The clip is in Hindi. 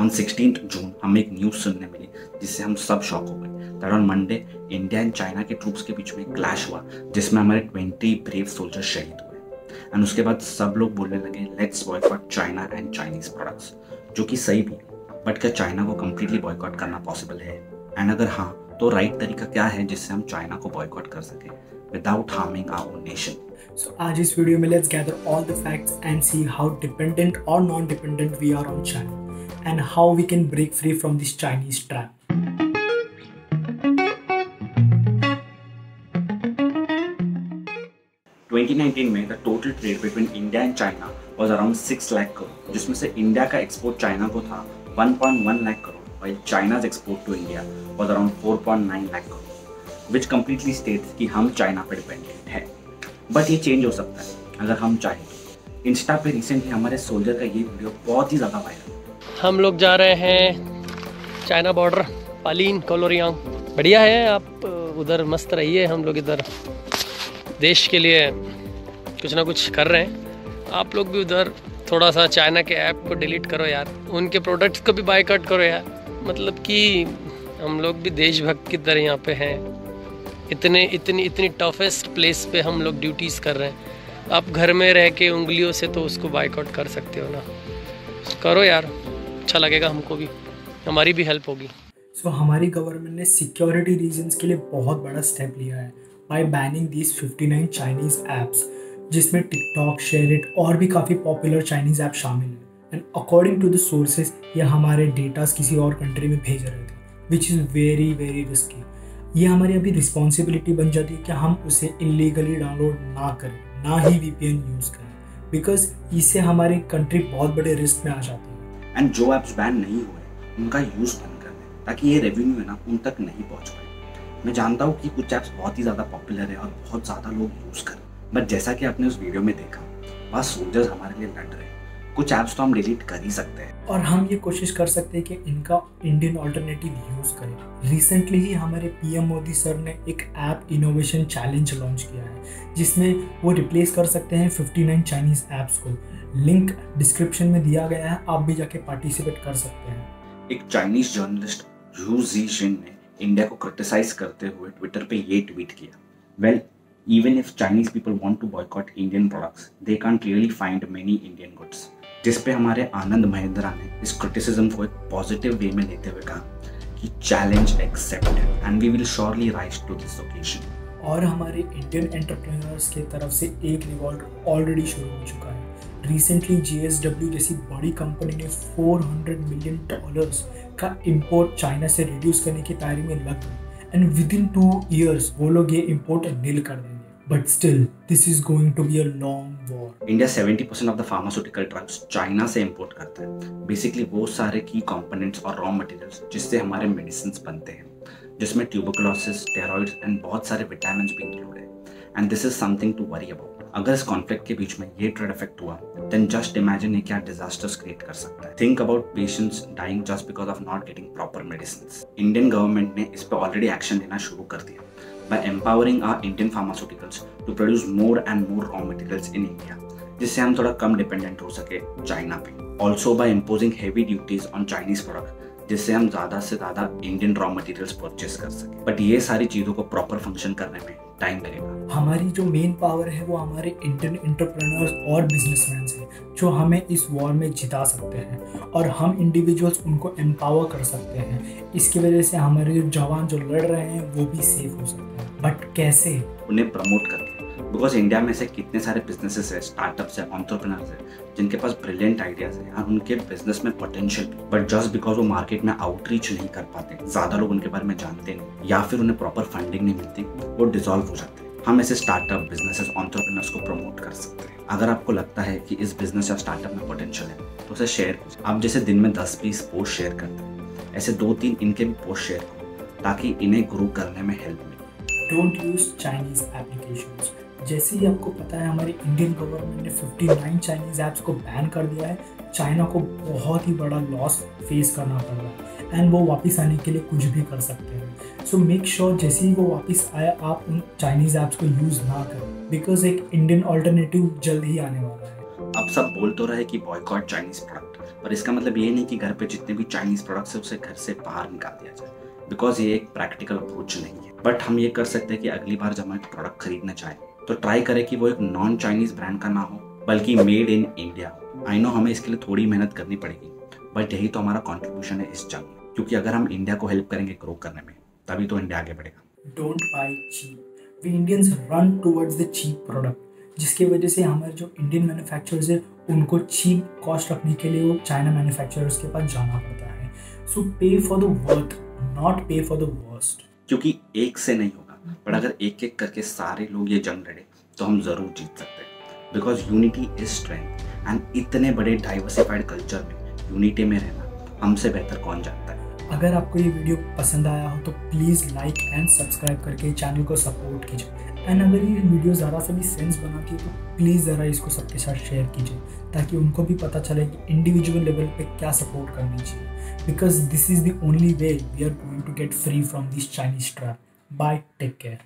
ऑन सिक्सटीन जून हमें एक न्यूज़ सुनने मिली, जिससे हम सब शॉक हो गए। That on Monday India and China के ट्रूप्स के बीच में क्लैश हुआ, जिसमें हमारे ट्वेंटी ब्रेव सोल्जर शहीद हुए। एंड उसके बाद सब लोग बोलने लगे let's boycott China and Chinese products जो कि सही भी बट क्या चाइना को कम्प्लीटली बॉयकॉट करना पॉसिबल है? एंड अगर हाँ तो राइट तरीका क्या है जिससे हम चाइना को बॉयकॉट कर सके? Without harming our own nation So, आज इस वीडियो में let's gather all the facts and see how dependent or non-dependent we are on China. And how we can break free from this Chinese trap. Twenty में the total trade between India and China was around six lakh crore जिसमें से इंडिया का एक्सपोर्ट चाइना को था 1.1 lakh crore while China's export to India was around 4.9 lakh crore, which completely states कि हम चाइना पे डिपेंडेंट है। बट ये चेंज हो सकता है, अगर हम चाहें तो। इंस्टा पे रिसेंटली हमारे सोल्जर का ये वीडियो बहुत ही ज़्यादा वायरल हम लोग जा रहे हैं चाइना बॉर्डर, पालीन, कोलोरियांग। बढ़िया है, आप उधर मस्त रहिए हम लोग इधर। देश के लिए कुछ ना कुछ कर रहे हैं। आप लोग भी उधर थोड़ा सा चाइना के ऐप को डिलीट करो यार। उनके प्रोडक्ट्स को भी बाई कट करो यार। मतलब कि हम लोग भी देशभक्त की तरह यहाँ पे हैं। इतने, इतनी इतनी टफेस्ट प्लेस पे हम लोग ड्यूटीज़ कर रहे हैं। आप घर में रह के उंगलियों से तो उसको बाइकआउट कर सकते हो ना। करो यार। अच्छा लगेगा हमको भी हमारी भी हेल्प होगी। सो so, हमारी गवर्नमेंट ने सिक्योरिटी रीजंस के लिए बहुत बड़ा स्टेप लिया है by banning these 59 Chinese apps जिसमें टिकटॉक शेयरिट और भी काफ़ी पॉपुलर चाइनीज़ ऐप शामिल है। And according to the sources ये हमारे डेटास किसी और कंट्री में भेज रहे थे which is very very risky ये हमारी अभी रिस्पॉन्सिबिलिटी बन जाती है कि हम उसे इलीगली डाउनलोड ना करें ना ही वीपीएन यूज़ करें बिकॉज़ इससे हमारी कंट्री बहुत बड़े रिस्क में आ जाती है। एंड जो ऐप्स बैन नहीं हुए, उनका यूज़ बंद कर दें, ताकि ये रेवेन्यू है ना उन तक नहीं पहुँच पाए। मैं जानता हूँ कि कुछ ऐप्स बहुत ही ज़्यादा पॉपुलर है और बहुत ज़्यादा लोग यूज़ करें बट जैसा कि आपने उस वीडियो में देखा, वहाँ सोल्जर्स हमारे लिए लड़ रहे कुछ ऐप्स तो हम डिलीट कर ही सकते हैं। और हम ये कोशिश कर सकते हैं कि इनका इंडियन ऑल्टरनेटिव यूज़ करें। रिसेंटली ही हमारे पीएम मोदी सर ने एक ऐप इनोवेशन चैलेंज लॉन्च किया है, जिसमें वो रिप्लेस कर सकते हैं 59 चाइनीज़ ऐप्स को। लिंक डिस्क्रिप्शन में दिया गया है आप भी जाके पार्टिसिपेट कर सकते हैं। एक चाइनीज़ जर्नलिस्ट यू जी शिन ने इंडिया को क्रिटिसाइज करते हुए ट्विटर पे ये ट्वीट किया। Well even if Chinese people want to boycott Indian products, they can't clearly find many Indian goods. जिस पे हमारे आनंद महिंद्रा ने इस क्रिटिसिज्म को एक पॉजिटिव वे में लेते हुए कहा कि challenge accept and we will surely rise to this occasion और हमारे इंडियन एंटरप्रेन्योर्स की तरफ़ से एक रिवॉल्ट ऑलरेडी शुरू हो चुका है। रिसेंटली जीएसडब्ल्यू जैसी बड़ी कंपनी ने 400 मिलियन डॉलर्स का इंपोर्ट चाइना से रिड्यूस करने की तैयारी में लग गई and within two years वो लोग ये इम्पोर्ट नील कर देंगे। But still, this is going to be a long war. India 70% of the pharmaceutical drugs China से इंपोर्ट करता है। बेसिकली वो सारे की कंपोनेंट्स और रॉ मटेरियल्स जिससे हमारे मेडिसिन बनते हैं। जिसमें ट्यूबोक्लोसिस स्टेरॉइड्स एंड बहुत सारे विटामिन भी इंक्लूड है। And this is something to worry about अगर इस कॉन्फ्लिक्ट के बीच में ये ट्रेड इफ़ेक्ट हुआ देन जस्ट इमेजिन ये क्या डिजास्टर्स क्रिएट कर सकता है। Think about patients dying just because of not getting proper medicine Indian government ने इस पर ऑलरेडी एक्शन लेना शुरू कर दिया। By empowering our Indian pharmaceuticals to produce more and more raw materials in India, जिससे हम थोड़ा कम डिपेंडेंट हो सके चाइना पे। Also by imposing heavy duties on Chinese product जिससे हम ज़्यादा से ज़्यादा इंडियन रॉ मटेरियल्स परचेस कर सके। बट ये सारी चीज़ों को प्रॉपर फ़ंक्शन करने में टाइम लगेगा। हमारी जो मेन पावर है वो हमारे इंडियन एंटरप्रेन्योर्स और बिजनेसमैन है जो हमें इस वॉर में जिता सकते हैं और हम इंडिविजुअल्स उनको एम्पावर कर सकते हैं। इसकी वजह से हमारे जो जवान जो लड़ रहे हैं वो भी सेफ़ हो सकते हैं। बट कैसे? उन्हें प्रमोट करके बिकॉज़ इंडिया में से कितने सारे बिजनेसेस है स्टार्टअप्स है ऑन्टरप्रनर्स है, जिनके पास ब्रिलियंट आइडियाज़ है और उनके बिज़नेस में पोटेंशियल बट जस्ट बिकॉज़ वो मार्केट में आउटरीच नहीं कर पाते, ज़्यादा लोग उनके बारे में जानते नहीं, या फिर उन्हें प्रॉपर फंडिंग नहीं मिलती, वो डिजोल्व हो जाते हैं। हम ऐसे स्टार्टअप बिजनेसेस ऑन्टरप्रनर्स को प्रमोट कर सकते हैं। अगर आपको लगता है कि इस बिज़नेस या स्टार्टअप में पोटेंशियल है तो उसे शेयर आप जैसे दिन में दस, बीस पोस्ट शेयर करते हैं, ऐसे दो, तीन इनके भी पोस्ट शेयर करो, ताकि इन्हें ग्रो करने में हेल्प मिले। डोंट यूज़ चाइनीज़ एप्लीकेशंस जैसे ही आपको पता है हमारी इंडियन गवर्नमेंट ने 59 चाइनीज़ ऐप्स को बैन कर दिया है चाइना को बहुत ही बड़ा लॉस फेस करना पड़ रहा है। एंड वो वापस आने के लिए कुछ भी कर सकते हैं। सो मेक श्योर जैसे ही वो वापस आए आप उन चाइनीज़ ऐप्स को यूज़ ना करें। बिकॉज़ एक इंडियन ऑल्टरनेटिव जल्द ही आने वाला है। अब सब बोल तो रहे कि बॉयकॉट चाइनीज़ प्रोडक्ट पर इसका मतलब ये नहीं कि घर पे जितने भी चाइनीज़ प्रोडक्ट्स है, उसे घर से बाहर निकाल दिया जाए। बिकॉज़ ये एक प्रैक्टिकल अप्रोच नहीं है। बट हम ये कर सकते हैं कि अगली बार जब हम एक प्रोडक्ट खरीदना चाहें तो ट्राई करें कि वो एक नॉन चाइनीज़ ब्रांड का ना हो बल्कि made in India I know हमें इसके लिए थोड़ी मेहनत करनी पड़ेगी बट यही तो हमारा कॉन्ट्रीब्यूशन है इस जंग में क्योंकि अगर हम इंडिया को हेल्प करेंगे ग्रो करने में तभी तो इंडिया आगे बढ़ेगा। Don't buy cheap we Indians run towards the cheap product जिसकी वजह से हमारे जो इंडियन मैन्युफैक्चरर्स है उनको चीप कॉस्ट रखने के लिए वो चाइना मैन्युफैक्चरर्स के पास जाना पड़ता है। So pay for the worth not pay for the worst क्योंकि एक से नहीं होगा पर अगर एक एक करके सारे लोग ये जंग लड़े तो हम ज़रूर जीत सकते हैं। Because unity is strength and इतने बड़े डाइवर्सिफाइड कल्चर में यूनिटी में रहना हमसे बेहतर कौन जानता है? अगर आपको ये वीडियो पसंद आया हो तो प्लीज़ लाइक एंड सब्सक्राइब करके चैनल को सपोर्ट कीजिए। एंड अगर ये वीडियो ज़रा सा भी सेंस बनाती है तो प्लीज़ ज़रा इसको सबके साथ शेयर कीजिए, ताकि उनको भी पता चले कि इंडिविजुअल लेवल पे क्या सपोर्ट करनी चाहिए। Because this is the only way we are going to get free from this Chinese trap Bye. Take care.